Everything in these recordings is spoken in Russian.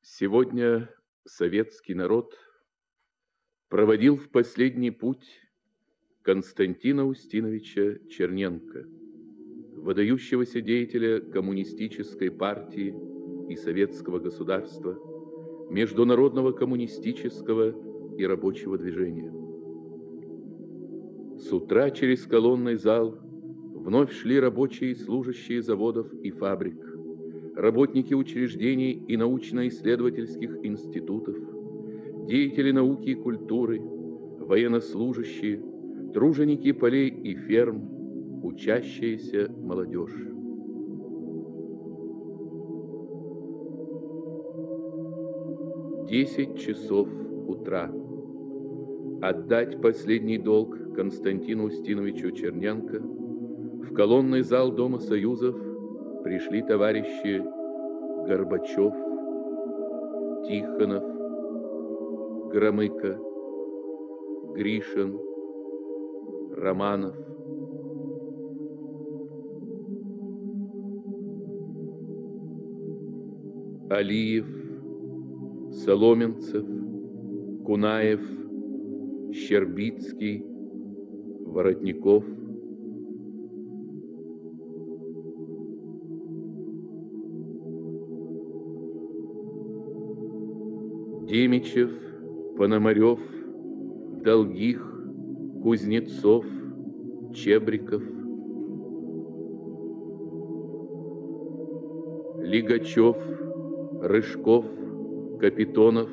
Сегодня советский народ проводил в последний путь Константина Устиновича Черненко, выдающегося деятеля коммунистической партии и советского государства, международного коммунистического и рабочего движения. С утра через колонный зал вновь шли рабочие и служащие заводов и фабрик, работники учреждений и научно-исследовательских институтов, деятели науки и культуры, военнослужащие, труженики полей и ферм, учащаяся молодежь. Десять часов утра. Отдать последний долг Константину Устиновичу Черненко в колонный зал Дома Союзов пришли товарищи Горбачев, Тихонов, Громыко, Гришин, Романов. Алиев, Соломенцев, Кунаев, Щербицкий, Воротников – Демичев, Пономарев, Долгих, Кузнецов, Чебриков, Лигачев, Рыжков, Капитонов,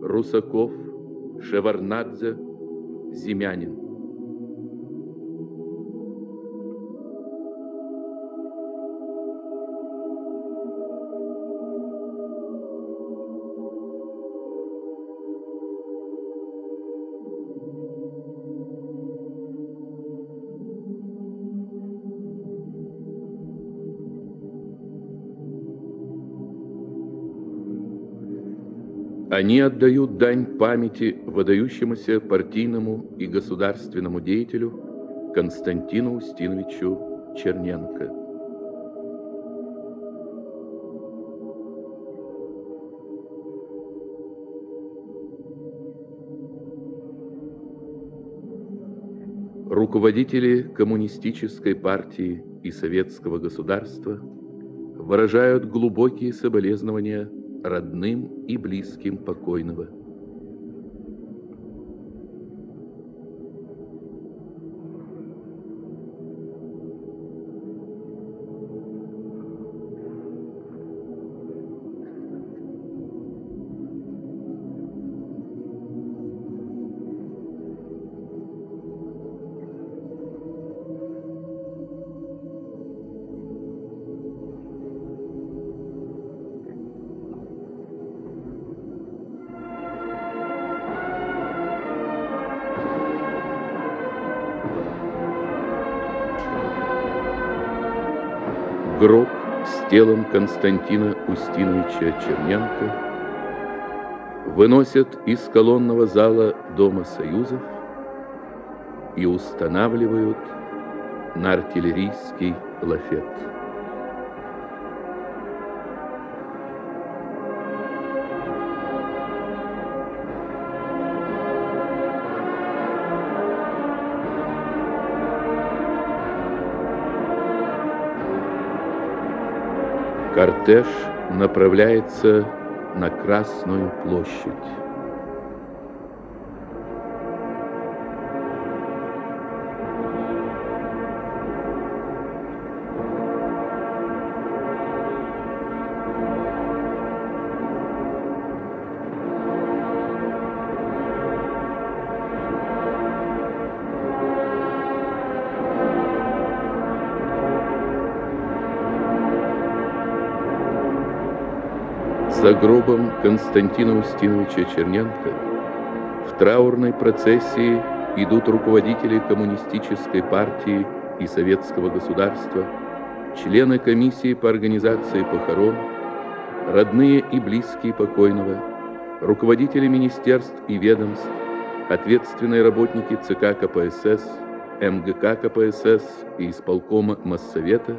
Русаков, Шеварнадзе, Зимянин. Они отдают дань памяти выдающемуся партийному и государственному деятелю Константину Устиновичу Черненко. Руководители коммунистической партии и советского государства выражают глубокие соболезнования родным и близким покойного. Гроб с телом Константина Устиновича Черненко выносят из колонного зала Дома Союзов и устанавливают на артиллерийский лафет. Кортеж направляется на Красную площадь. За гробом Константина Устиновича Черненко в траурной процессии идут руководители коммунистической партии и советского государства, члены комиссии по организации похорон, родные и близкие покойного, руководители министерств и ведомств, ответственные работники ЦК КПСС, МГК КПСС и исполкома Моссовета,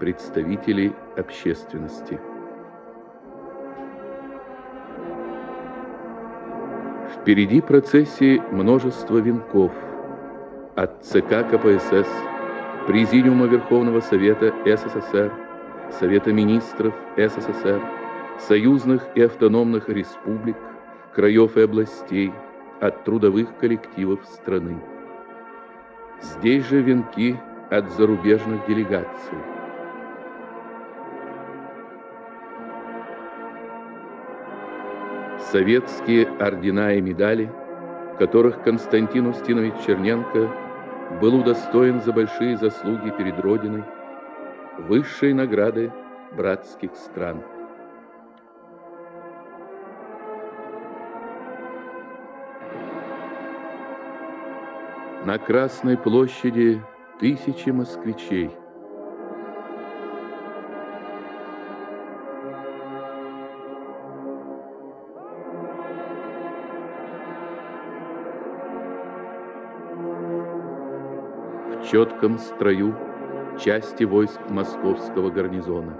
представители общественности. Впереди процессии множество венков. От ЦК КПСС, Президиума Верховного Совета СССР, Совета Министров СССР, союзных и автономных республик, краев и областей, от трудовых коллективов страны. Здесь же венки от зарубежных делегаций. Советские ордена и медали, которых Константин Устинович Черненко был удостоен за большие заслуги перед Родиной, высшей награды братских стран. На Красной площади тысячи москвичей. Четком строю части войск московского гарнизона.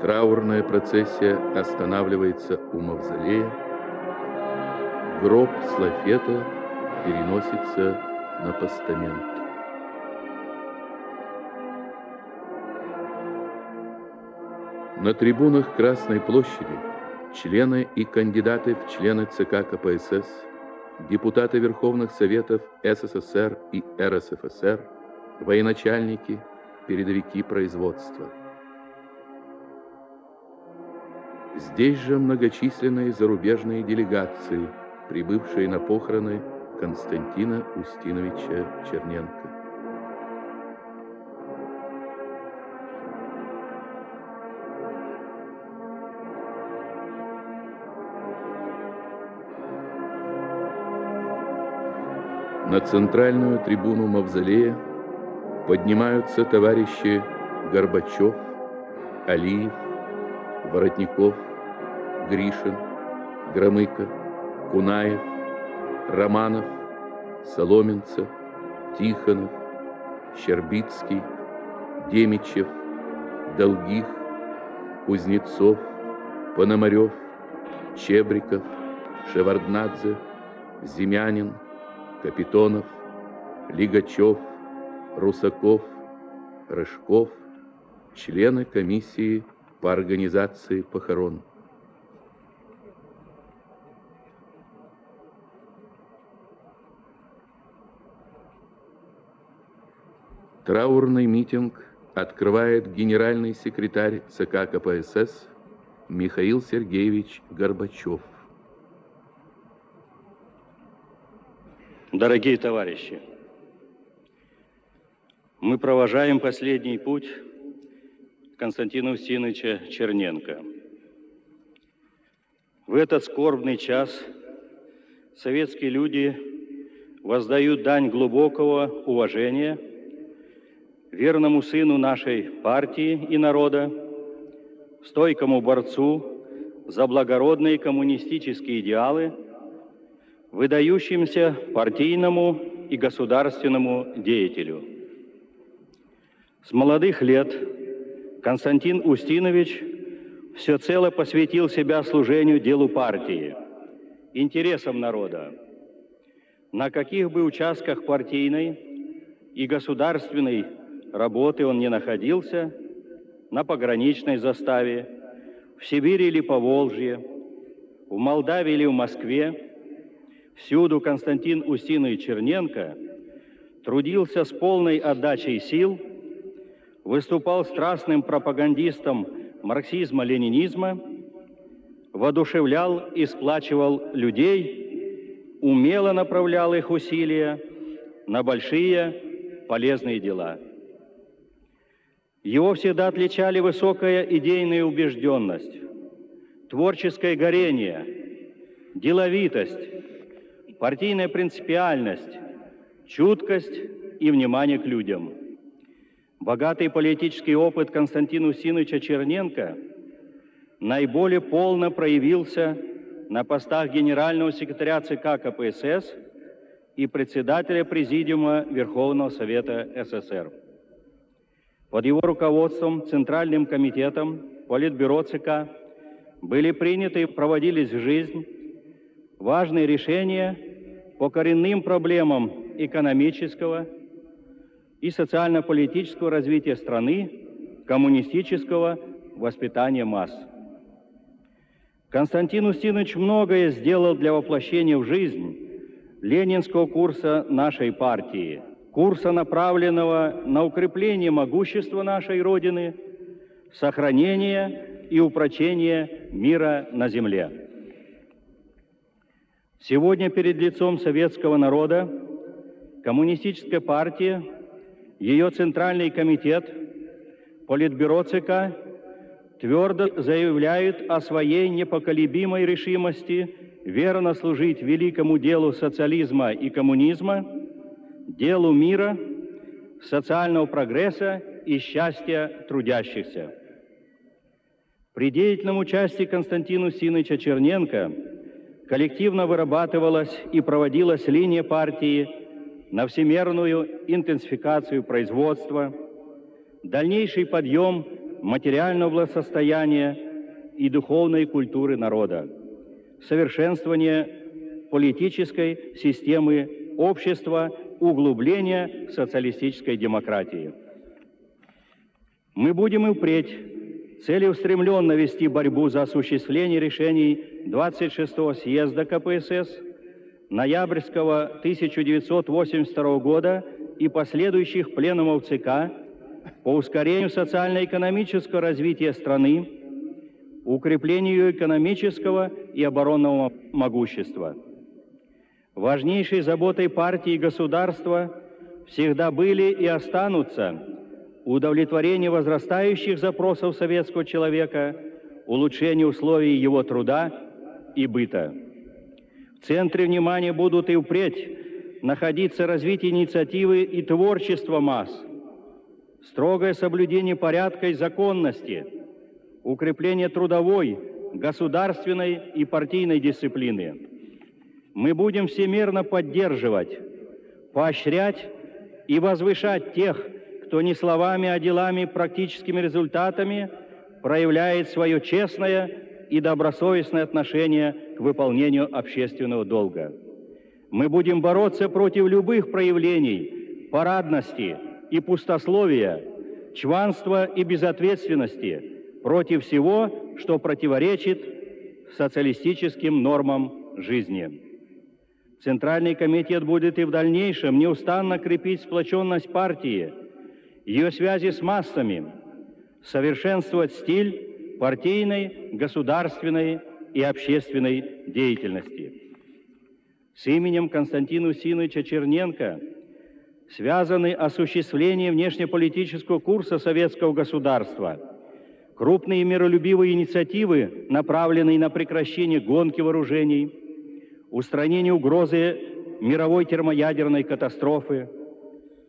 Траурная процессия останавливается у мавзолея. Гроб с лафета переносится на постамент. На трибунах Красной площади члены и кандидаты в члены ЦК КПСС, депутаты Верховных Советов СССР и РСФСР, военачальники, передовики производства – Здесь же многочисленные зарубежные делегации, прибывшие на похороны Константина Устиновича Черненко. На центральную трибуну Мавзолея поднимаются товарищи Горбачев, Алиев, Воротников, Гришин, Громыко, Кунаев, Романов, Соломенцев, Тихонов, Щербицкий, Демичев, Долгих, Кузнецов, Пономарев, Чебриков, Шеварднадзе, Зимянин, Капитонов, Лигачев, Русаков, Рыжков, члены комиссии по организации похорон. Траурный митинг открывает генеральный секретарь ЦК КПСС Михаил Сергеевич Горбачев. Дорогие товарищи, мы провожаем последний путь Константина Устиновича Черненко. В этот скорбный час советские люди воздают дань глубокого уважения верному сыну нашей партии и народа, стойкому борцу за благородные коммунистические идеалы, выдающимся партийному и государственному деятелю. С молодых лет Константин Устинович всецело посвятил себя служению делу партии, интересам народа. На каких бы участках партийной и государственной работы он не находился, на пограничной заставе, в Сибири или по Волжье, в Молдавии или в Москве, всюду Константин Устинович Черненко трудился с полной отдачей сил – выступал страстным пропагандистом марксизма-ленинизма, воодушевлял и сплачивал людей, умело направлял их усилия на большие полезные дела. Его всегда отличали высокая идейная убежденность, творческое горение, деловитость, партийная принципиальность, чуткость и внимание к людям – Богатый политический опыт Константина Усиновича Черненко наиболее полно проявился на постах генерального секретаря ЦК КПСС и председателя Президиума Верховного Совета СССР. Под его руководством Центральным комитетом Политбюро ЦК были приняты и проводились в жизнь важные решения по коренным проблемам экономического и социально-политического развития страны, коммунистического воспитания масс. Константин Устинович многое сделал для воплощения в жизнь ленинского курса нашей партии, курса, направленного на укрепление могущества нашей Родины, сохранение и упрочение мира на земле. Сегодня перед лицом советского народа Коммунистическая партия, ее Центральный комитет, Политбюро ЦК твердо заявляют о своей непоколебимой решимости верно служить великому делу социализма и коммунизма, делу мира, социального прогресса и счастья трудящихся. При деятельном участии Константина Синовича Черненко коллективно вырабатывалась и проводилась линия партии на всемерную интенсификацию производства, дальнейший подъем материального благосостояния и духовной культуры народа, совершенствование политической системы общества, углубление социалистической демократии. Мы будем и впредь целеустремленно вести борьбу за осуществление решений 26-го съезда КПСС, ноябрьского 1982 года и последующих пленумов ЦК по ускорению социально-экономического развития страны, укреплению экономического и оборонного могущества. Важнейшей заботой партии и государства всегда были и останутся удовлетворение возрастающих запросов советского человека, улучшение условий его труда и быта. В центре внимания будут и впредь находиться развитие инициативы и творчества масс – строгое соблюдение порядка и законности, укрепление трудовой, государственной и партийной дисциплины. Мы будем всемирно поддерживать, поощрять и возвышать тех, кто не словами, а делами, практическими результатами проявляет свое честное и добросовестное отношение к выполнению общественного долга. Мы будем бороться против любых проявлений парадности, и пустословия, чванства и безответственности против всего, что противоречит социалистическим нормам жизни. Центральный комитет будет и в дальнейшем неустанно крепить сплоченность партии, ее связи с массами, совершенствовать стиль партийной, государственной и общественной деятельности. С именем Константина Усиновича Черненко – связаны осуществлением внешнеполитического курса советского государства, крупные миролюбивые инициативы, направленные на прекращение гонки вооружений, устранение угрозы мировой термоядерной катастрофы.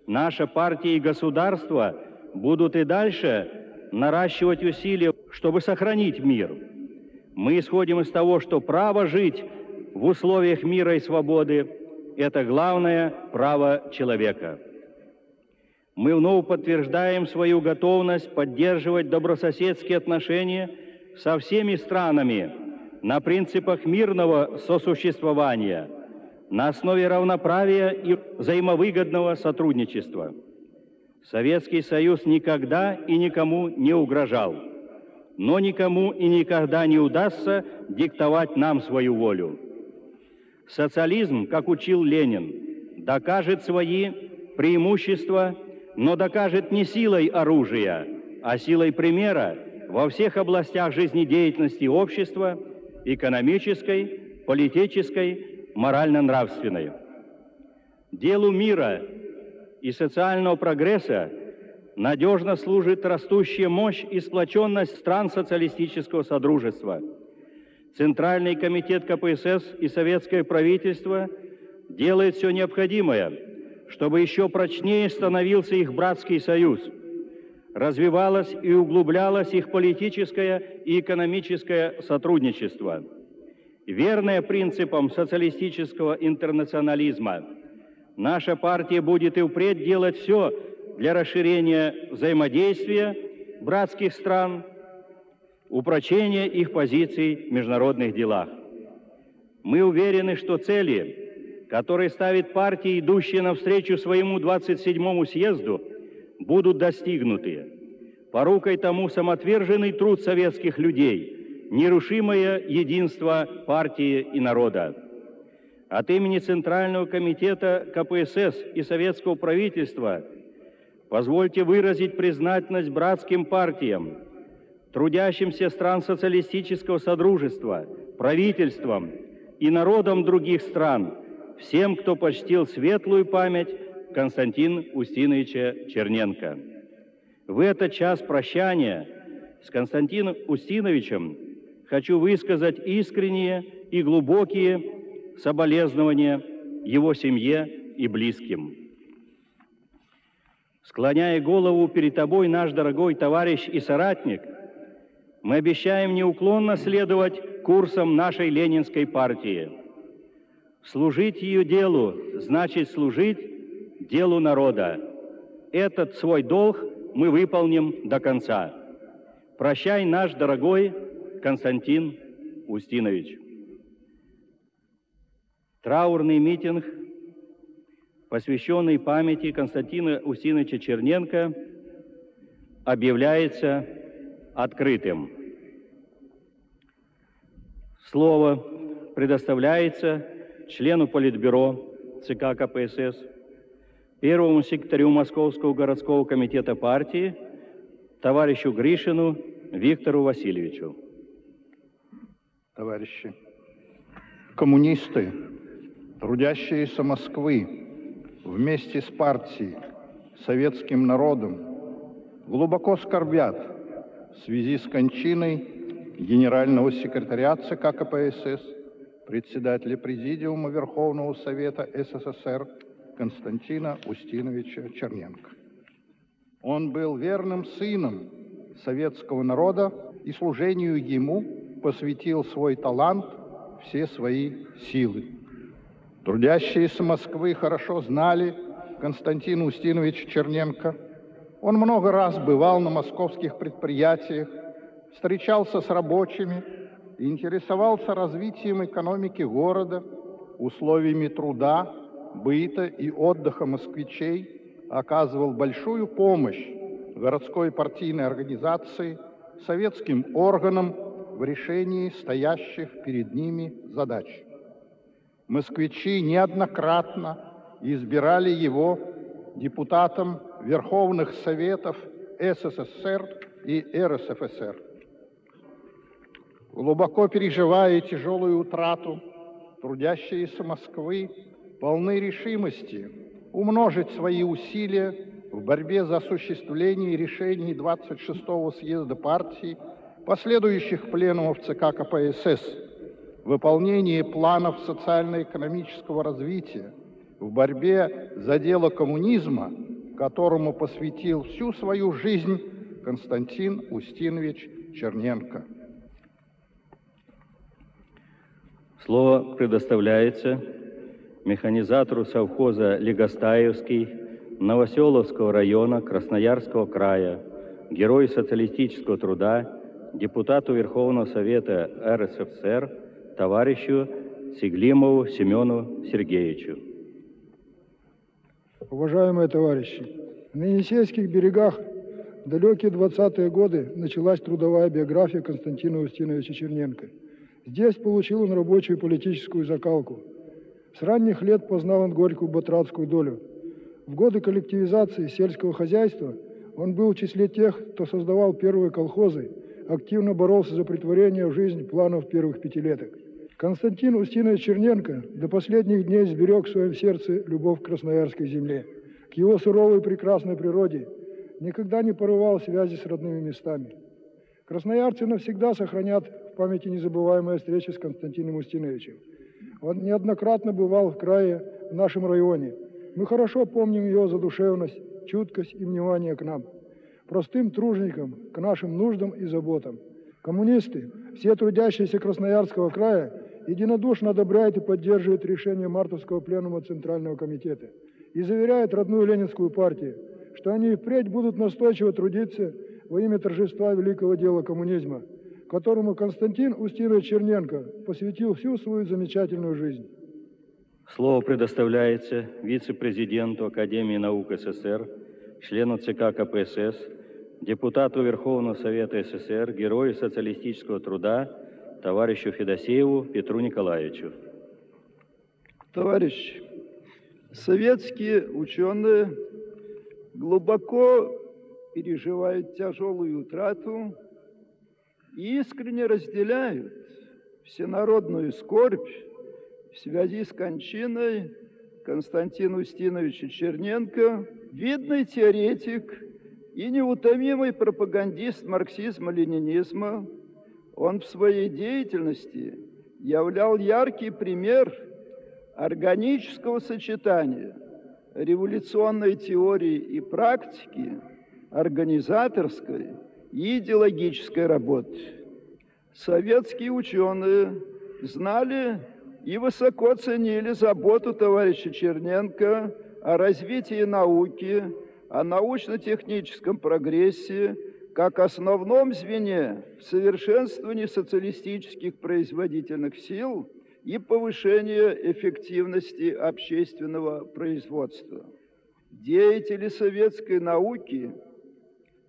Наша партия и государство будут и дальше наращивать усилия, чтобы сохранить мир. Мы исходим из того, что право жить в условиях мира и свободы это главное право человека. Мы вновь подтверждаем свою готовность поддерживать добрососедские отношения со всеми странами на принципах мирного сосуществования, на основе равноправия и взаимовыгодного сотрудничества. Советский Союз никогда и никому не угрожал, но никому и никогда не удастся диктовать нам свою волю. Социализм, как учил Ленин, докажет свои преимущества, но докажет не силой оружия, а силой примера во всех областях жизнедеятельности общества, экономической, политической, морально-нравственной. Делу мира и социального прогресса надежно служит растущая мощь и сплоченность стран социалистического содружества – Центральный комитет КПСС и советское правительство делает все необходимое, чтобы еще прочнее становился их братский союз, развивалось и углублялось их политическое и экономическое сотрудничество. Верное принципам социалистического интернационализма, наша партия будет и впредь делать все для расширения взаимодействия братских стран, упрочения их позиций в международных делах. Мы уверены, что цели, которые ставит партия, идущая навстречу своему 27-му съезду, будут достигнуты. Порукой тому самоотверженный труд советских людей, нерушимое единство партии и народа. От имени Центрального комитета КПСС и советского правительства позвольте выразить признательность братским партиям, трудящимся стран социалистического содружества, правительствам и народам других стран, всем, кто почтил светлую память Константина Устиновича Черненко. В этот час прощания с Константином Устиновичем хочу высказать искренние и глубокие соболезнования его семье и близким. Склоняя голову перед тобой, наш дорогой товарищ и соратник, мы обещаем неуклонно следовать курсам нашей ленинской партии. Служить ее делу значит служить делу народа. Этот свой долг мы выполним до конца. Прощай, наш дорогой Константин Устинович. Траурный митинг, посвященный памяти Константина Устиновича Черненко, объявляется открытым. Слово предоставляется члену Политбюро ЦК КПСС, первому секретарю Московского городского комитета партии, товарищу Гришину Виктору Васильевичу. Товарищи, коммунисты, трудящиеся Москвы, вместе с партией, советским народом, глубоко скорбят в связи с кончиной генерального секретаря ЦК КПСС, председателя Президиума Верховного Совета СССР Константина Устиновича Черненко. Он был верным сыном советского народа и служению ему посвятил свой талант, все свои силы. Трудящиеся Москвы хорошо знали Константина Устиновича Черненко. Он много раз бывал на московских предприятиях, встречался с рабочими, интересовался развитием экономики города, условиями труда, быта и отдыха москвичей, оказывал большую помощь городской партийной организации, советским органам в решении стоящих перед ними задач москвичи неоднократно избирали его депутатом Верховных Советов СССР и РСФСР. Глубоко переживая тяжелую утрату, трудящиеся Москвы полны решимости умножить свои усилия в борьбе за осуществление решений 26-го съезда партии, последующих пленумов ЦК КПСС – выполнении планов социально-экономического развития, в борьбе за дело коммунизма, которому посвятил всю свою жизнь Константин Устинович Черненко. Слово предоставляется механизатору совхоза Легостаевский Новоселовского района Красноярского края, герою социалистического труда, депутату Верховного Совета РСФСР товарищу Сиглимову Семену Сергеевичу. Уважаемые товарищи, на Енисейских берегах в далекие 20-е годы началась трудовая биография Константина Устиновича Черненко. Здесь получил он рабочую политическую закалку. С ранних лет познал он горькую батратскую долю. В годы коллективизации сельского хозяйства он был в числе тех, кто создавал первые колхозы, активно боролся за притворение в жизнь планов первых пятилеток. Константин Устинович Черненко до последних дней сберег в своем сердце любовь к красноярской земле, к его суровой и прекрасной природе, никогда не порывал связи с родными местами. Красноярцы навсегда сохранят в памяти незабываемые встречи с Константином Устиновичем. Он неоднократно бывал в крае, в нашем районе. Мы хорошо помним его задушевность, чуткость и внимание к нам, простым труженикам, к нашим нуждам и заботам. Коммунисты, все трудящиеся Красноярского края единодушно одобряет и поддерживает решение Мартовского пленума Центрального комитета и заверяет родную Ленинскую партию, что они впредь будут настойчиво трудиться во имя торжества великого дела коммунизма, которому Константин Устинович Черненко посвятил всю свою замечательную жизнь. Слово предоставляется вице-президенту Академии наук СССР, члену ЦК КПСС, депутату Верховного Совета СССР, герою социалистического труда, товарищу Федосееву Петру Николаевичу. Товарищи, советские ученые глубоко переживают тяжелую утрату и искренне разделяют всенародную скорбь в связи с кончиной Константина Устиновича Черненко, видный теоретик и неутомимый пропагандист марксизма-ленинизма, он в своей деятельности являл яркий пример органического сочетания революционной теории и практики, организаторской и идеологической работы. Советские ученые знали и высоко ценили заботу товарища Черненко о развитии науки, о научно-техническом прогрессе, как основном звене в совершенствовании социалистических производительных сил и повышения эффективности общественного производства. Деятели советской науки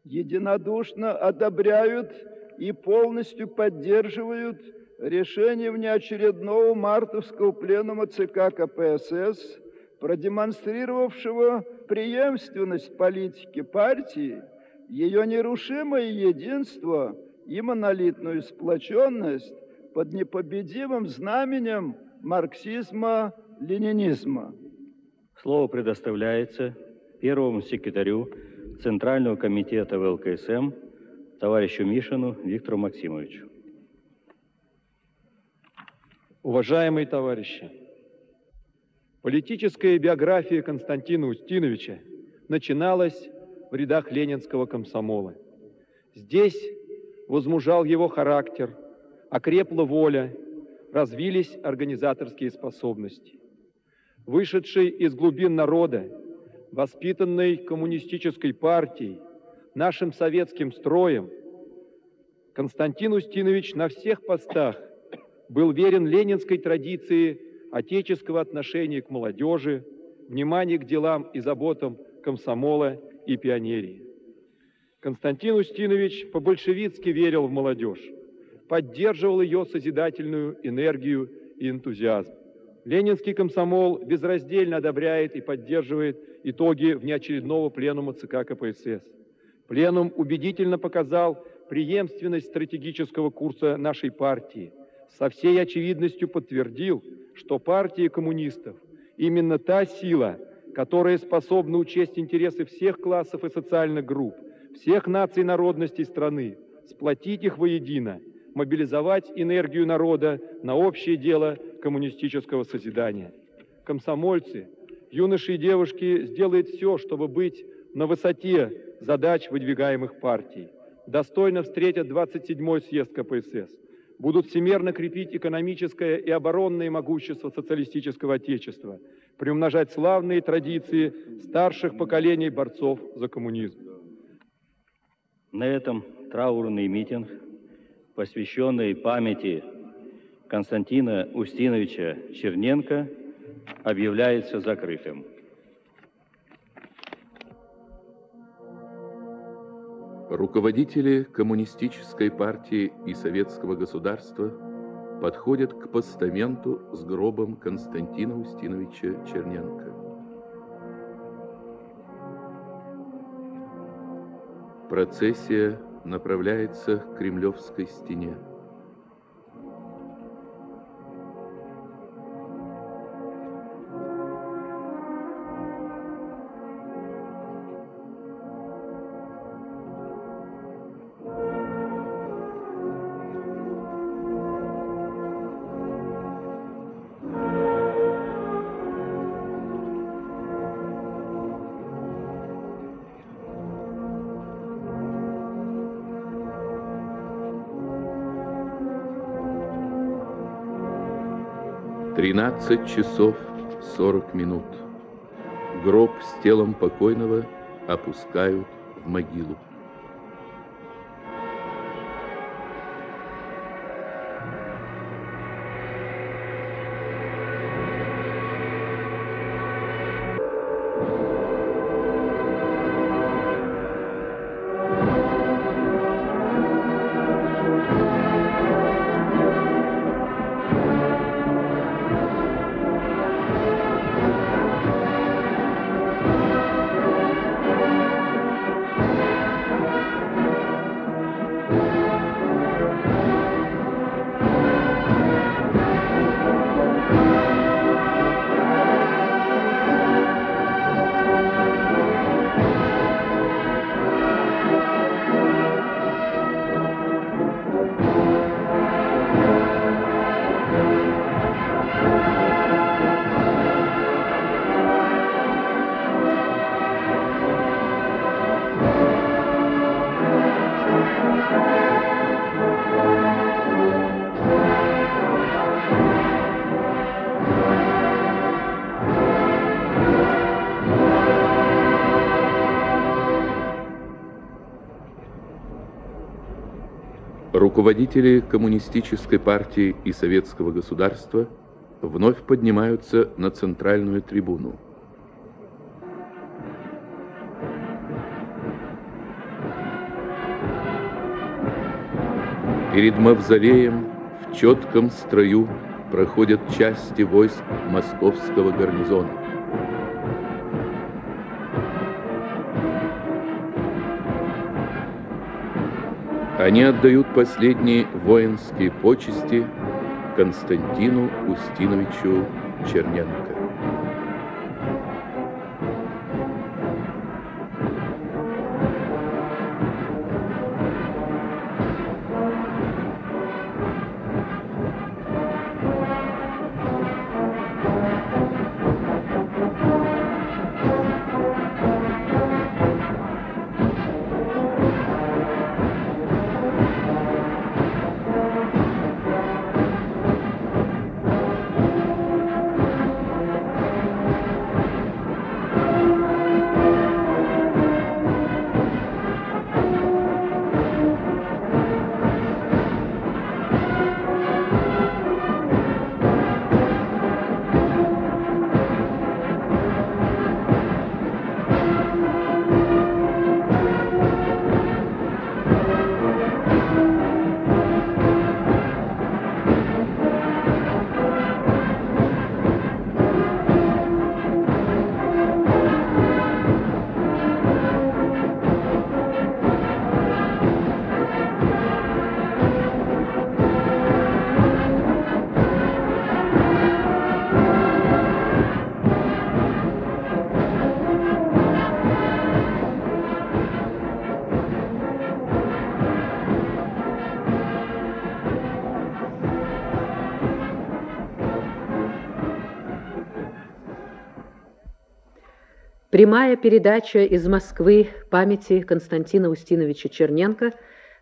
единодушно одобряют и полностью поддерживают решение внеочередного мартовского пленума ЦК КПСС, продемонстрировавшего преемственность политики партии, ее нерушимое единство и монолитную сплоченность под непобедимым знаменем марксизма-ленинизма. Слово предоставляется первому секретарю Центрального комитета ВЛКСМ товарищу Мишину Виктору Максимовичу. Уважаемые товарищи, политическая биография Константина Устиновича начиналась в рядах ленинского комсомола. Здесь возмужал его характер, окрепла воля, развились организаторские способности. Вышедший из глубин народа, воспитанный коммунистической партией, нашим советским строем, Константин Устинович на всех постах был верен ленинской традиции отеческого отношения к молодежи, внимания к делам и заботам комсомола и пионерии. Константин Устинович по-большевицки верил в молодежь, поддерживал ее созидательную энергию и энтузиазм. Ленинский комсомол безраздельно одобряет и поддерживает итоги внеочередного пленума ЦК КПСС. Пленум убедительно показал преемственность стратегического курса нашей партии – со всей очевидностью подтвердил, что партия коммунистов именно та сила, которая способна учесть интересы всех классов и социальных групп, всех наций и народностей страны, сплотить их воедино, мобилизовать энергию народа на общее дело коммунистического созидания. Комсомольцы, юноши и девушки сделают все, чтобы быть на высоте задач, выдвигаемых партией. Достойно встретят 27-й съезд КПСС будут всемерно крепить экономическое и оборонное могущество социалистического Отечества, приумножать славные традиции старших поколений борцов за коммунизм. На этом траурный митинг, посвященный памяти Константина Устиновича Черненко, объявляется закрытым. Руководители коммунистической партии и советского государства подходят к постаменту с гробом Константина Устиновича Черненко. Процессия направляется к Кремлевской стене. 13 часов 40 минут. Гроб с телом покойного опускают в могилу. Руководители коммунистической партии и советского государства вновь поднимаются на центральную трибуну. Перед мавзолеем в четком строю проходят части войск московского гарнизона. Они отдают последние воинские почести Константину Устиновичу Черненко. Прямая передача из Москвы памяти Константина Устиновича Черненко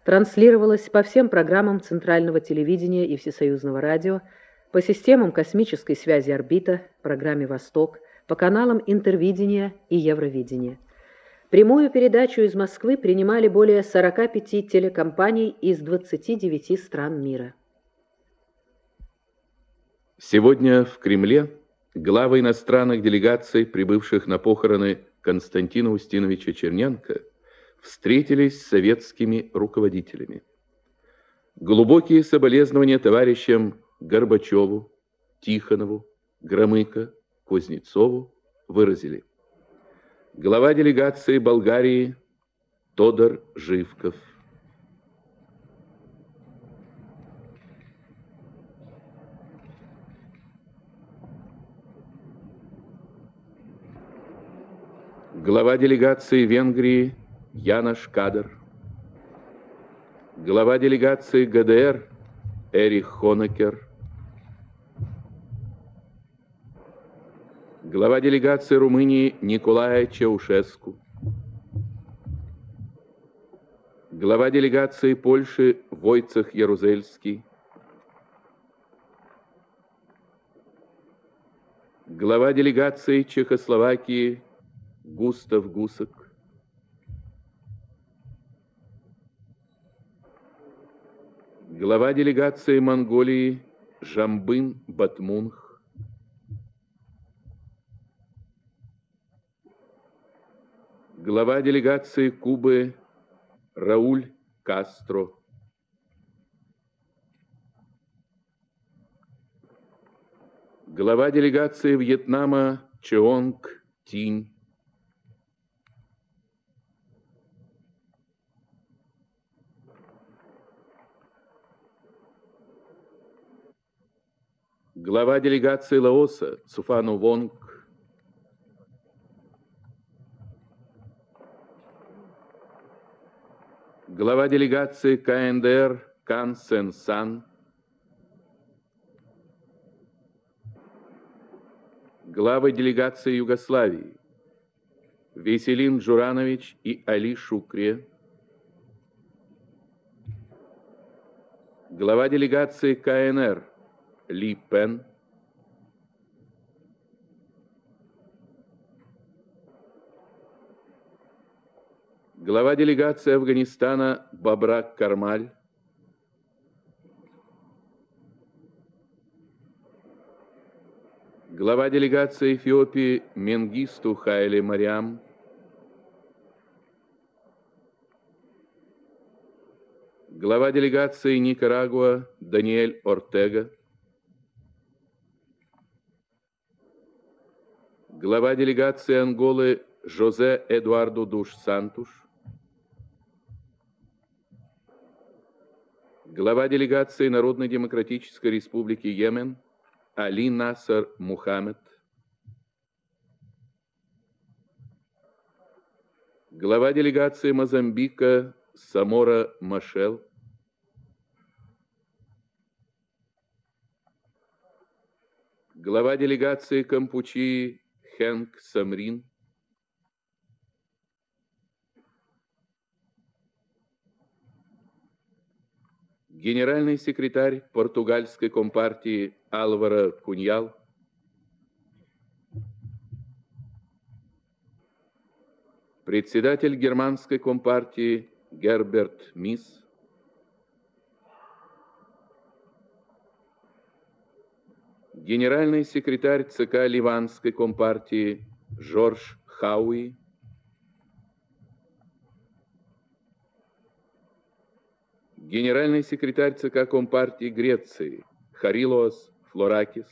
транслировалась по всем программам Центрального телевидения и Всесоюзного радио, по системам космической связи «Орбита», программе «Восток», по каналам Интервидения и Евровидения. Прямую передачу из Москвы принимали более 45 телекомпаний из 29 стран мира. Сегодня в Кремле главы иностранных делегаций, прибывших на похороны Константина Устиновича Черненко, встретились с советскими руководителями. Глубокие соболезнования товарищам Горбачеву, Тихонову, Громыко, Кузнецову выразили. Глава делегации Болгарии Тодор Живков – глава делегации Венгрии Янош Кадр, глава делегации ГДР Эрих Хонекер, глава делегации Румынии Николая Чаушеску, глава делегации Польши Войцех Ярузельский, глава делегации Чехословакии Густав Гусок. Глава делегации Монголии Жамбын Батмунх. Глава делегации Кубы Рауль Кастро. Глава делегации Вьетнама Чонг Тинь. Глава делегации Лаоса Цуфану Вонг. Глава делегации КНДР Кан Сен Сан. Главы делегации Югославии Веселин Джуранович и Али Шукре. Глава делегации КНР ли Пен. Глава делегации Афганистана Бабрак Кармаль. Глава делегации Эфиопии Менгисту Хайли Мариам. Глава делегации Никарагуа Даниэль Ортега. Глава делегации Анголы Жозе Эдуарду Душ Сантуш, глава делегации Народной Демократической Республики Йемен Али Насар Мухаммед, глава делегации Мозамбика Самора Машел, глава делегации Кампучии Хэнк Самрин, генеральный секретарь португальской компартии Алвара Куньял, председатель германской компартии Герберт Мисс, генеральный секретарь ЦК Ливанской компартии Жорж Хауи, генеральный секретарь ЦК Компартии Греции Харилос Флоракис,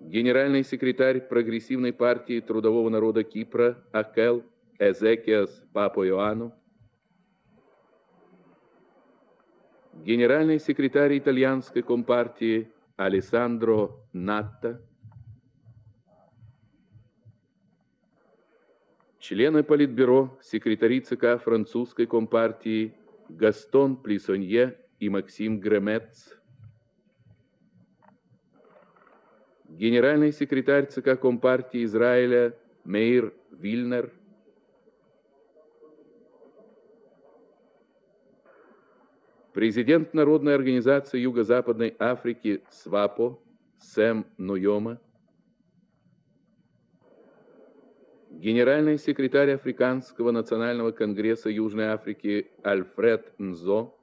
генеральный секретарь Прогрессивной партии Трудового народа Кипра Акел Эзекиас Папо Иоанну, генеральный секретарь итальянской компартии Алессандро Натта, члены Политбюро, секретари ЦК французской компартии Гастон Плисонье и Максим Гремец, генеральный секретарь ЦК Компартии Израиля Мейр Вильнер – президент Народной организации Юго-Западной Африки СВАПО Сэм Нуйома, генеральный секретарь Африканского национального конгресса Южной Африки Альфред Нзо,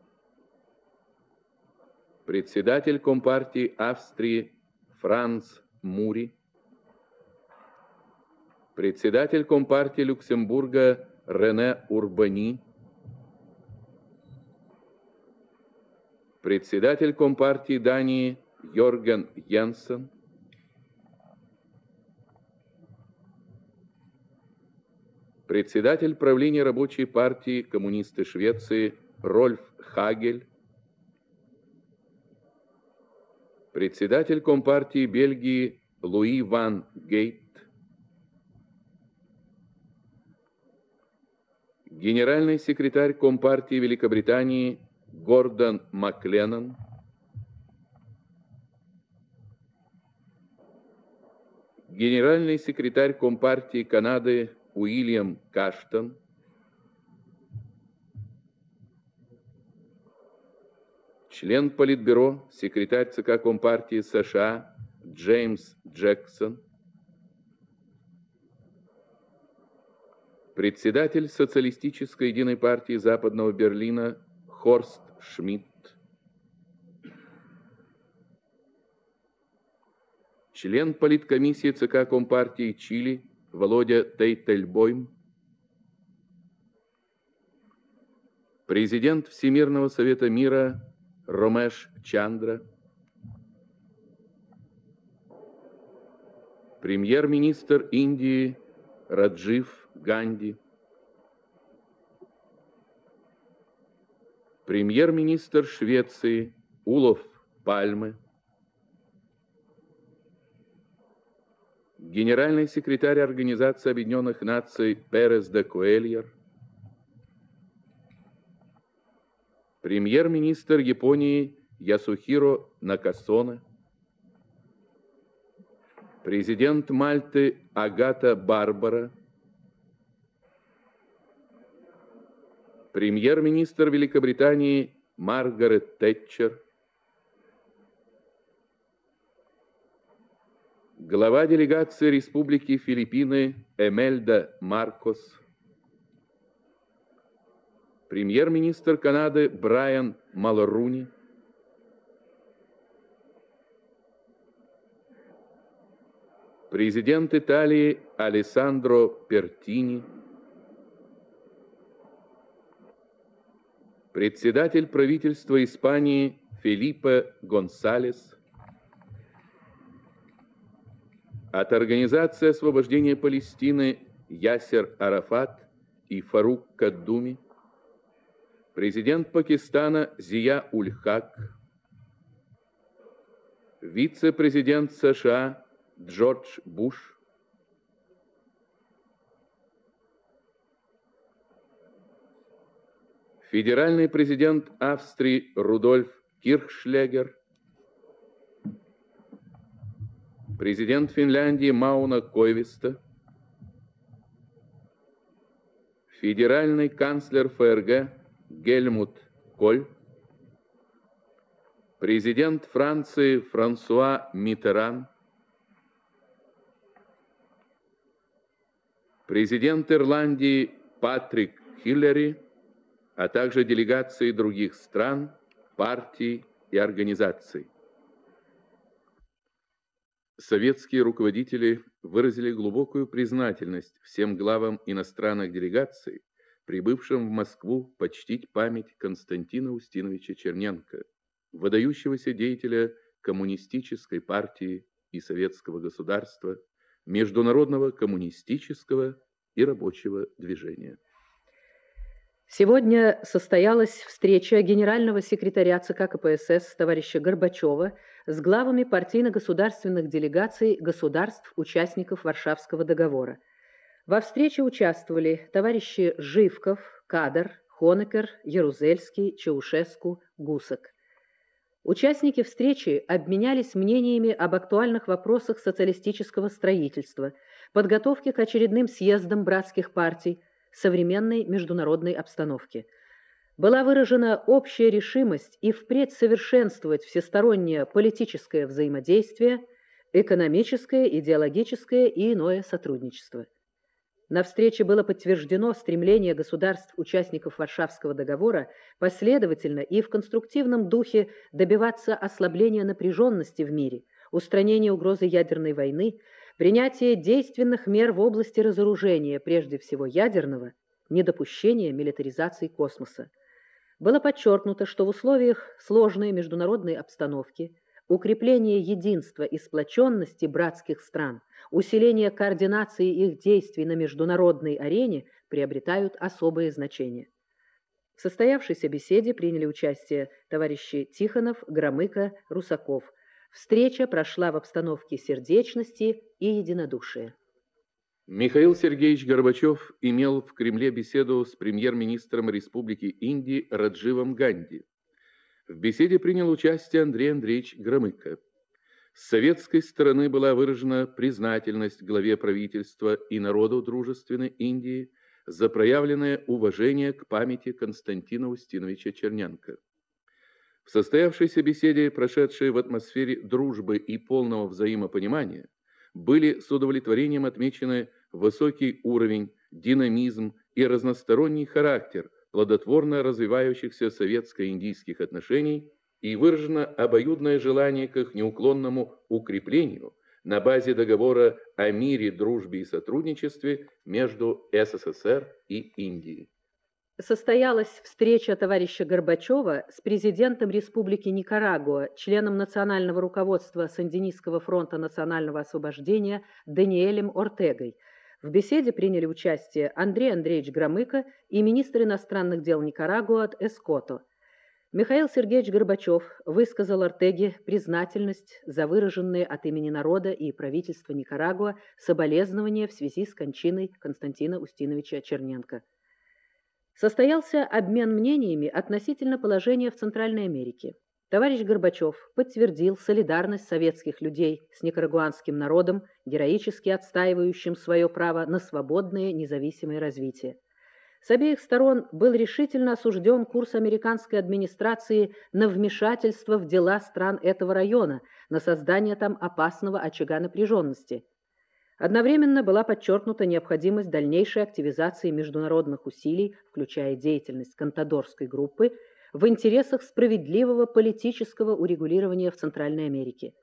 председатель Компартии Австрии Франц Мури, председатель Компартии Люксембурга Рене Урбани, председатель Компартии Дании Йорген Янсен, председатель правления рабочей партии коммунисты Швеции Рольф Хагель, председатель Компартии Бельгии Луи Ван Гейт, генеральный секретарь Компартии Великобритании Гордон Макленнон, генеральный секретарь Компартии Канады Уильям Каштон, член Политбюро, секретарь ЦК Компартии США Джеймс Джексон, председатель Социалистической единой партии Западного Берлина Хорст Шмидт, член политкомиссии ЦК Компартии Чили Володя Тейтельбойм, президент Всемирного Совета Мира Ромеш Чандра, премьер-министр Индии Раджив Ганди, премьер-министр Швеции Улов Пальмы, генеральный секретарь Организации Объединенных Наций Перес де Куэльер, премьер-министр Японии Ясухиро Накасона, президент Мальты Агата Барбара, премьер-министр Великобритании Маргарет Тэтчер, глава делегации Республики Филиппины Эмельда Маркос, премьер-министр Канады Брайан Малоруни, президент Италии Алессандро Пертини, председатель правительства Испании Филиппе Гонсалес, от Организации освобождения Палестины Ясер Арафат и Фарук Каддуми, президент Пакистана Зия Ульхак, вице-президент США Джордж Буш, федеральный президент Австрии Рудольф Кирхшлегер, президент Финляндии Мауна Койвиста, федеральный канцлер ФРГ Гельмут Коль, президент Франции Франсуа Митеран, президент Ирландии Патрик Хиллери, а также делегации других стран, партий и организаций. Советские руководители выразили глубокую признательность всем главам иностранных делегаций, прибывшим в Москву почтить память Константина Устиновича Черненко, выдающегося деятеля коммунистической партии и советского государства, международного коммунистического и рабочего движения. Сегодня состоялась встреча генерального секретаря ЦК КПСС товарища Горбачева с главами партийно-государственных делегаций государств-участников Варшавского договора. Во встрече участвовали товарищи Живков, Кадр, Хонекер, Ярузельский, Чаушеску, Гусак. Участники встречи обменялись мнениями об актуальных вопросах социалистического строительства, подготовке к очередным съездам братских партий, современной международной обстановке – была выражена общая решимость и впредь совершенствовать всестороннее политическое взаимодействие, экономическое, идеологическое и иное сотрудничество. На встрече было подтверждено стремление государств-участников Варшавского договора последовательно и в конструктивном духе добиваться ослабления напряженности в мире, устранения угрозы ядерной войны, принятия действенных мер в области разоружения, прежде всего ядерного, недопущения милитаризации космоса было подчеркнуто, что в условиях сложной международной обстановки укрепление единства и сплоченности братских стран, усиление координации их действий на международной арене приобретают особое значение. В состоявшейся беседе приняли участие товарищи Тихонов, Громыко, Русаков. Встреча прошла в обстановке сердечности и единодушия. Михаил Сергеевич Горбачев имел в Кремле беседу с премьер-министром Республики Индии Радживом Ганди. В беседе принял участие Андрей Андреевич Громыко. С советской стороны была выражена признательность главе правительства и народу дружественной Индии за проявленное уважение к памяти Константина Устиновича Черненко. В состоявшейся беседе, прошедшей в атмосфере дружбы и полного взаимопонимания, были с удовлетворением отмечены высокий уровень динамизм и разносторонний характер плодотворно развивающихся советско-индийских отношений и выражено обоюдное желание к их неуклонному укреплению на базе договора о мире, дружбе и сотрудничестве между СССР и Индией. Состоялась встреча товарища Горбачева с президентом Республики Никарагуа, членом национального руководства Сандинистского фронта национального освобождения Даниэлем Ортегой. В беседе приняли участие Андрей Андреевич Громыко и министр иностранных дел Никарагуа от Эското. Михаил Сергеевич Горбачев высказал Ортеге признательность за выраженные от имени народа и правительства Никарагуа соболезнования в связи с кончиной Константина Устиновича Черненко. Состоялся обмен мнениями относительно положения в Центральной Америке. Товарищ Горбачев подтвердил солидарность советских людей с никарагуанским народом, героически отстаивающим свое право на свободное независимое развитие. С обеих сторон был решительно осужден курс американской администрации на вмешательство в дела стран этого района, на создание там опасного очага напряженности. Одновременно была подчеркнута необходимость дальнейшей активизации международных усилий, включая деятельность Контадорской группы, в интересах справедливого политического урегулирования в Центральной Америке.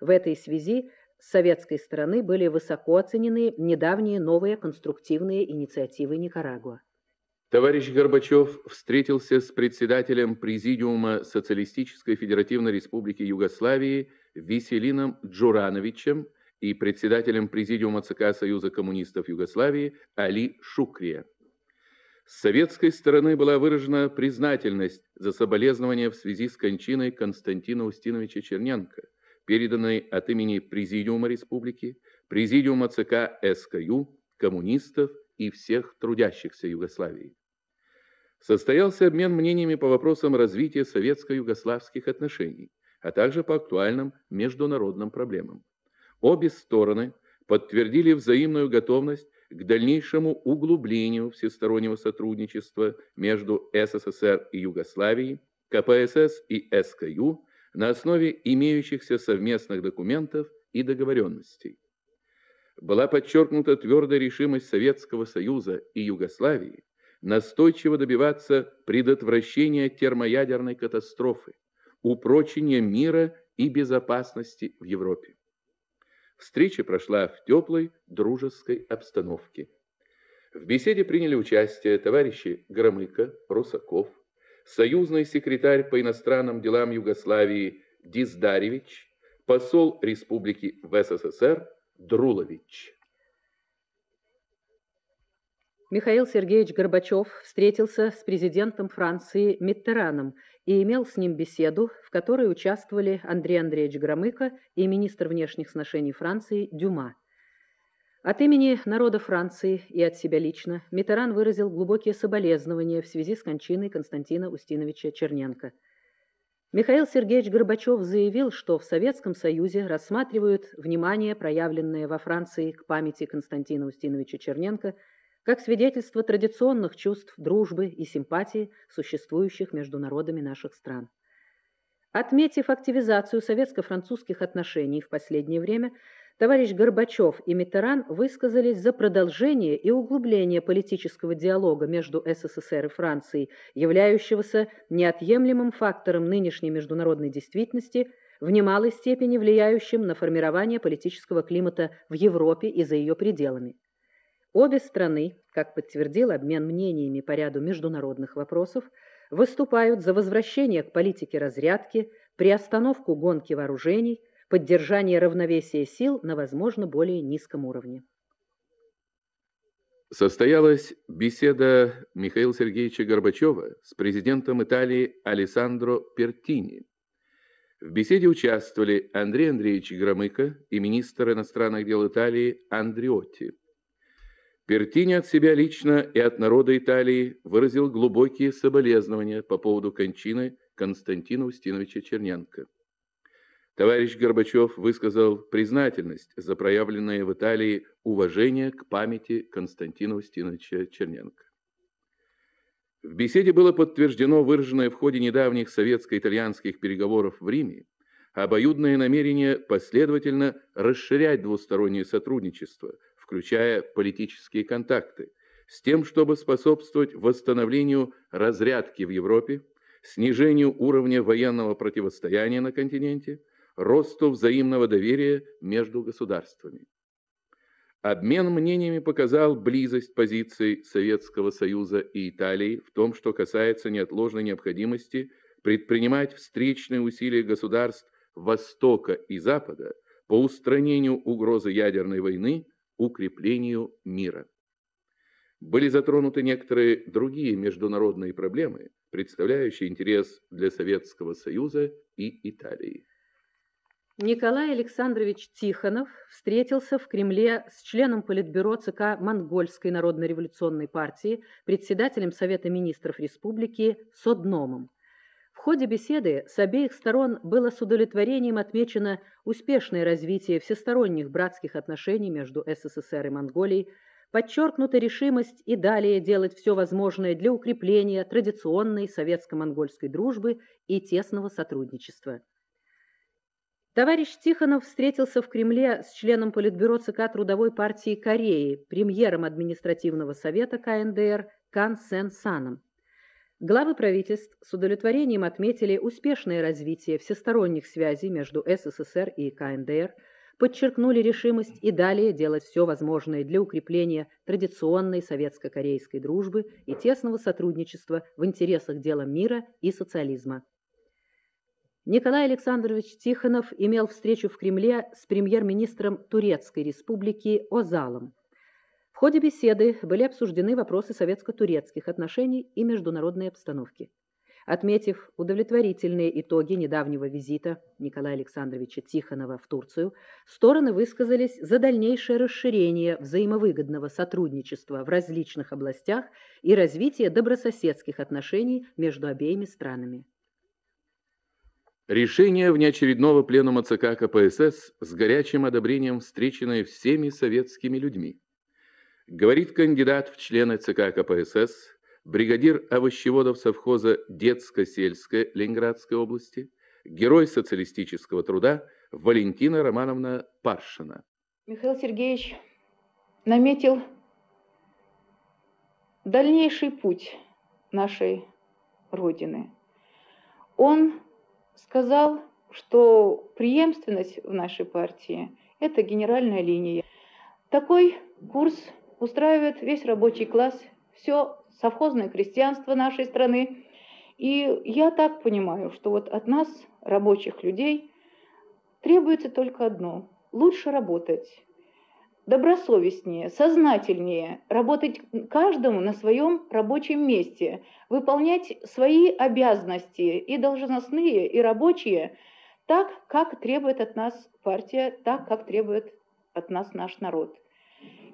В этой связи с советской стороны были высоко оценены недавние новые конструктивные инициативы Никарагуа. Товарищ Горбачев встретился с председателем Президиума Социалистической Федеративной Республики Югославии Веселином Джурановичем и председателем Президиума ЦК Союза коммунистов Югославии Али Шукрия. С советской стороны была выражена признательность за соболезнования в связи с кончиной Константина Устиновича Черненко, переданной от имени Президиума Республики, Президиума ЦК СКЮ, коммунистов и всех трудящихся Югославии состоялся обмен мнениями по вопросам развития советско-югославских отношений, а также по актуальным международным проблемам. Обе стороны подтвердили взаимную готовность к дальнейшему углублению всестороннего сотрудничества между СССР и Югославией, КПСС и СКЮ на основе имеющихся совместных документов и договоренностей. Была подчеркнута твердая решимость Советского Союза и Югославии настойчиво добиваться предотвращения термоядерной катастрофы, упрочения мира и безопасности в Европе. Встреча прошла в теплой, дружеской обстановке. В беседе приняли участие товарищи Громыко, Русаков, союзный секретарь по иностранным делам Югославии Диздаревич, посол республики в СССР Друлович. Михаил Сергеевич Горбачев встретился с президентом Франции Миттераном и имел с ним беседу, в которой участвовали Андрей Андреевич Громыко и министр внешних отношений Франции Дюма. От имени народа Франции и от себя лично Миттеран выразил глубокие соболезнования в связи с кончиной Константина Устиновича Черненко. Михаил Сергеевич Горбачев заявил, что в Советском Союзе рассматривают внимание, проявленное во Франции к памяти Константина Устиновича Черненко – как свидетельство традиционных чувств дружбы и симпатии, существующих между народами наших стран. Отметив активизацию советско-французских отношений в последнее время, товарищ Горбачев и Миттеран высказались за продолжение и углубление политического диалога между СССР и Францией, являющегося неотъемлемым фактором нынешней международной действительности, в немалой степени влияющим на формирование политического климата в Европе и за ее пределами. Обе страны, как подтвердил обмен мнениями по ряду международных вопросов, выступают за возвращение к политике разрядки, приостановку гонки вооружений, поддержание равновесия сил на, возможно, более низком уровне. Состоялась беседа Михаила Сергеевича Горбачева с президентом Италии Алессандро Пертини. В беседе участвовали Андрей Андреевич Громыко и министр иностранных дел Италии Андриотти. Пертини от себя лично и от народа Италии выразил глубокие соболезнования по поводу кончины Константина Устиновича Черненко. Товарищ Горбачев высказал признательность за проявленное в Италии уважение к памяти Константина Устиновича Черненко. В беседе было подтверждено выраженное в ходе недавних советско-итальянских переговоров в Риме обоюдное намерение последовательно расширять двустороннее сотрудничество – включая политические контакты, с тем, чтобы способствовать восстановлению разрядки в Европе, снижению уровня военного противостояния на континенте, росту взаимного доверия между государствами. Обмен мнениями показал близость позиций Советского Союза и Италии в том, что касается неотложной необходимости предпринимать встречные усилия государств Востока и Запада по устранению угрозы ядерной войны, укреплению мира. Были затронуты некоторые другие международные проблемы, представляющие интерес для Советского Союза и Италии. Николай Александрович Тихонов встретился в Кремле с членом Политбюро ЦК Монгольской народно-революционной партии, председателем Совета министров республики Содномом. В ходе беседы с обеих сторон было с удовлетворением отмечено успешное развитие всесторонних братских отношений между СССР и Монголией, подчеркнута решимость и далее делать все возможное для укрепления традиционной советско-монгольской дружбы и тесного сотрудничества. Товарищ Тихонов встретился в Кремле с членом Политбюро ЦК Трудовой партии Кореи, премьером административного совета КНДР Кан Сен Саном. Главы правительств с удовлетворением отметили успешное развитие всесторонних связей между СССР и КНДР, подчеркнули решимость и далее делать все возможное для укрепления традиционной советско-корейской дружбы и тесного сотрудничества в интересах дела мира и социализма. Николай Александрович Тихонов имел встречу в Кремле с премьер-министром Турецкой республики Озалом. Ходе беседы были обсуждены вопросы советско-турецких отношений и международной обстановки. Отметив удовлетворительные итоги недавнего визита Николая Александровича Тихонова в Турцию, стороны высказались за дальнейшее расширение взаимовыгодного сотрудничества в различных областях и развитие добрососедских отношений между обеими странами. Решение внеочередного пленума ЦК КПСС с горячим одобрением встреченное всеми советскими людьми. Говорит кандидат в члены ЦК КПСС, бригадир овощеводов совхоза Детско-сельская Ленинградской области, герой социалистического труда Валентина Романовна Паршина. Михаил Сергеевич наметил дальнейший путь нашей Родины. Он сказал, что преемственность в нашей партии – это генеральная линия. Такой курс устраивает весь рабочий класс, все совхозное крестьянство нашей страны. И я так понимаю, что вот от нас, рабочих людей, требуется только одно – лучше работать, добросовестнее, сознательнее, работать каждому на своем рабочем месте, выполнять свои обязанности и должностные, и рабочие так, как требует от нас партия, так, как требует от нас наш народ.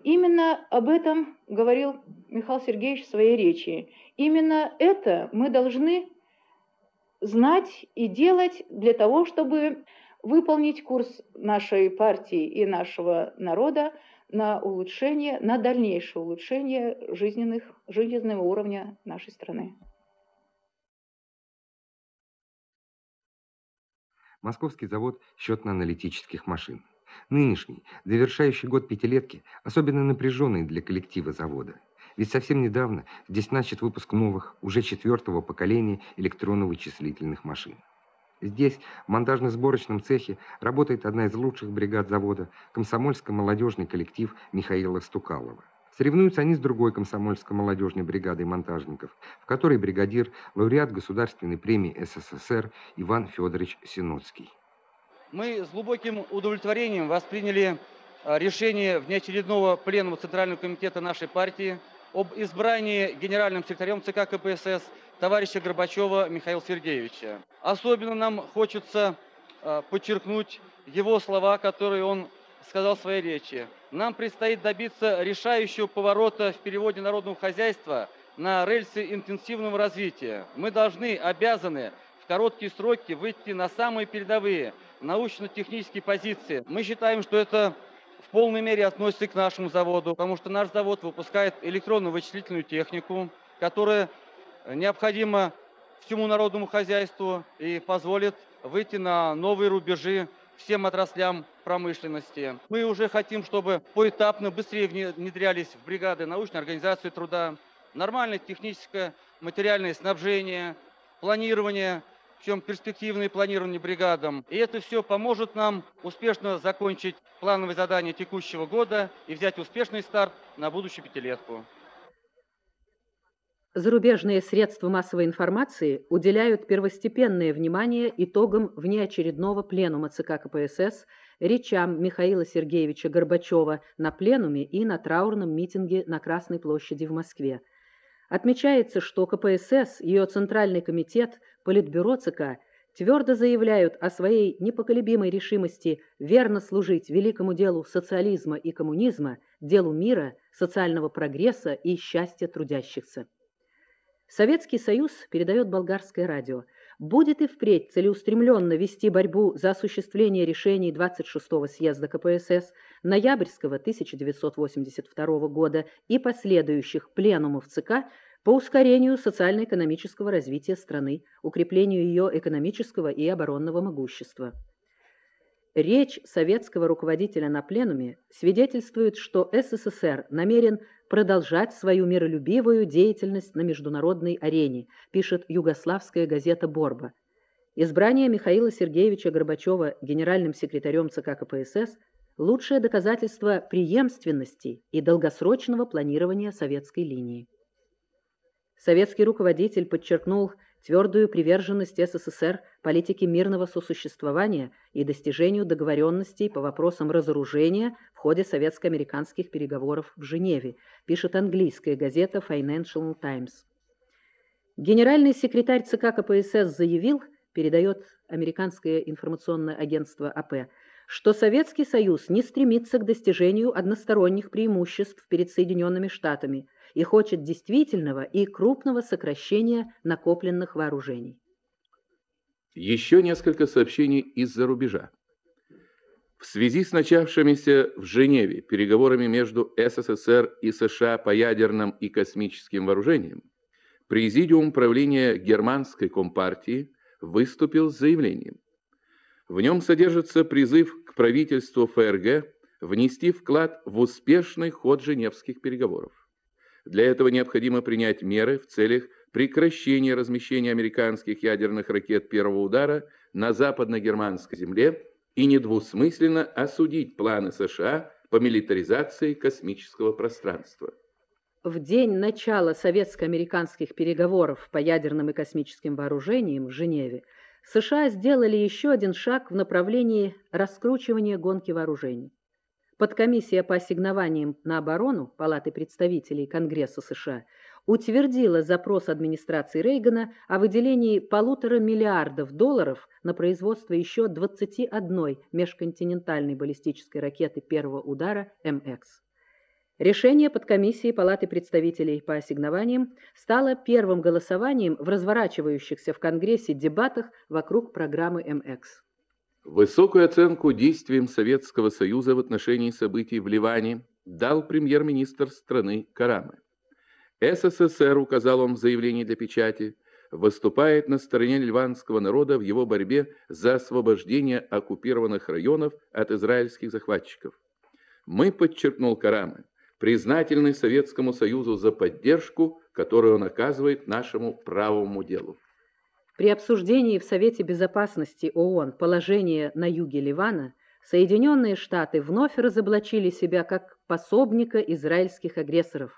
Именно об этом говорил Михаил Сергеевич в своей речи. Именно это мы должны знать и делать для того, чтобы выполнить курс нашей партии и нашего народа на улучшение, на дальнейшее улучшение жизненных, жизненного уровня нашей страны. Московский завод счетно-аналитических машин. Нынешний, завершающий год пятилетки, особенно напряженный для коллектива завода. Ведь совсем недавно здесь начат выпуск новых, уже четвертого поколения электронно-вычислительных машин. Здесь, в монтажно-сборочном цехе, работает одна из лучших бригад завода, комсомольско-молодежный коллектив Михаила Стукалова. Соревнуются они с другой комсомольско-молодежной бригадой монтажников, в которой бригадир, лауреат Государственной премии СССР Иван Федорович Синоцкий. Мы с глубоким удовлетворением восприняли а, решение внеочередного пленума Центрального комитета нашей партии об избрании генеральным секретарем ЦК КПСС товарища Горбачева Михаила Сергеевича. Особенно нам хочется э, подчеркнуть его слова, которые он сказал в своей речи. Нам предстоит добиться решающего поворота в переводе народного хозяйства на рельсы интенсивного развития. Мы должны, обязаны в короткие сроки выйти на самые передовые научно-технические позиции. Мы считаем, что это в полной мере относится к нашему заводу, потому что наш завод выпускает электронную вычислительную технику, которая необходима всему народному хозяйству и позволит выйти на новые рубежи всем отраслям промышленности. Мы уже хотим, чтобы поэтапно быстрее внедрялись в бригады научной организации труда, нормальное техническое, материальное снабжение, планирование, чем перспективное планирование бригадам. И это все поможет нам успешно закончить плановые задания текущего года и взять успешный старт на будущую пятилетку. Зарубежные средства массовой информации уделяют первостепенное внимание итогам внеочередного пленума ЦК КПСС, речам Михаила Сергеевича Горбачева на пленуме и на траурном митинге на Красной площади в Москве. Отмечается, что КПСС, ее Центральный комитет, Политбюро ЦК твердо заявляют о своей непоколебимой решимости верно служить великому делу социализма и коммунизма, делу мира, социального прогресса и счастья трудящихся. Советский Союз, передает болгарское радио, будет и впредь целеустремленно вести борьбу за осуществление решений 26-го съезда КПСС, ноябрьского 1982 года и последующих пленумов ЦК по ускорению социально-экономического развития страны, укреплению ее экономического и оборонного могущества. Речь советского руководителя на пленуме свидетельствует, что СССР намерен продолжать свою миролюбивую деятельность на международной арене, пишет югославская газета «Борба». Избрание Михаила Сергеевича Горбачева генеральным секретарем ЦК КПСС – лучшее доказательство преемственности и долгосрочного планирования советской линии. Советский руководитель подчеркнул твердую приверженность СССР политике мирного сосуществования и достижению договоренностей по вопросам разоружения в ходе советско-американских переговоров в Женеве, пишет английская газета Financial Times. Генеральный секретарь ЦК КПСС заявил, передает американское информационное агентство АП, что Советский Союз не стремится к достижению односторонних преимуществ перед Соединенными Штатами – и хочет действительного и крупного сокращения накопленных вооружений. Еще несколько сообщений из-за рубежа. В связи с начавшимися в Женеве переговорами между СССР и США по ядерным и космическим вооружениям, Президиум правления Германской Компартии выступил с заявлением. В нем содержится призыв к правительству ФРГ внести вклад в успешный ход женевских переговоров. Для этого необходимо принять меры в целях прекращения размещения американских ядерных ракет первого удара на западно-германской земле и недвусмысленно осудить планы США по милитаризации космического пространства. В день начала советско-американских переговоров по ядерным и космическим вооружениям в Женеве США сделали еще один шаг в направлении раскручивания гонки вооружений. Подкомиссия по ассигнованиям на оборону Палаты представителей Конгресса США утвердила запрос администрации Рейгана о выделении полутора миллиардов долларов на производство еще 21 межконтинентальной баллистической ракеты первого удара МХ. Решение подкомиссии Палаты представителей по ассигнованиям стало первым голосованием в разворачивающихся в Конгрессе дебатах вокруг программы МХ. Высокую оценку действиям Советского Союза в отношении событий в Ливане дал премьер-министр страны Карамы. СССР, указал он в заявлении для печати, выступает на стороне ливанского народа в его борьбе за освобождение оккупированных районов от израильских захватчиков. Мы, подчеркнул Карамы, признательны Советскому Союзу за поддержку, которую он оказывает нашему правому делу. При обсуждении в Совете Безопасности ООН положения на юге Ливана Соединенные Штаты вновь разоблачили себя как пособника израильских агрессоров.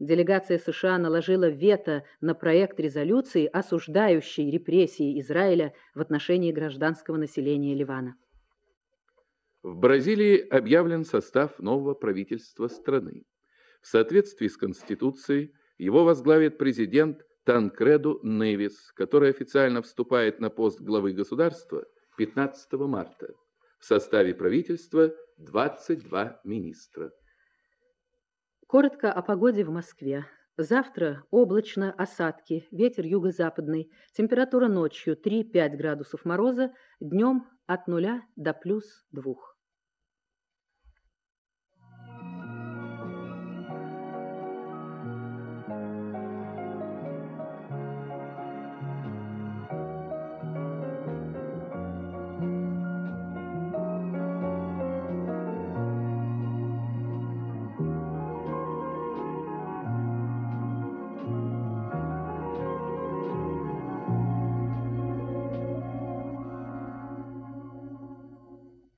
Делегация США наложила вето на проект резолюции, осуждающей репрессии Израиля в отношении гражданского населения Ливана. В Бразилии объявлен состав нового правительства страны. В соответствии с Конституцией его возглавит президент Танкреду Невис, который официально вступает на пост главы государства 15 марта. В составе правительства 22 министра. Коротко о погоде в Москве. Завтра облачно, осадки, ветер юго-западный, температура ночью 3-5 градусов мороза, днем от 0 до плюс 2.